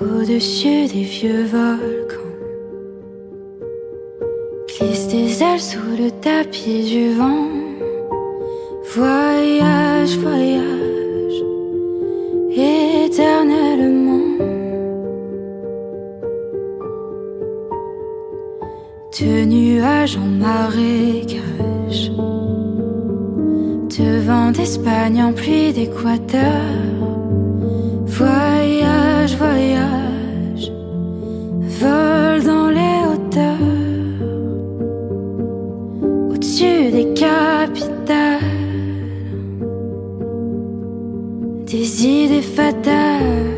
au-dessus des vieux volcans. Glisse des ailes sous le tapis du vent. Voyage, voyage, éternellement. De nuages en marécage. De vent d'Espagne en pluie d'Équateur. Voyage, vol dans les hauteurs, au-dessus des capitales, des idées fatales.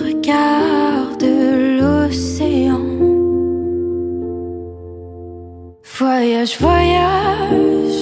Regarde l'océan. Voyage, voyage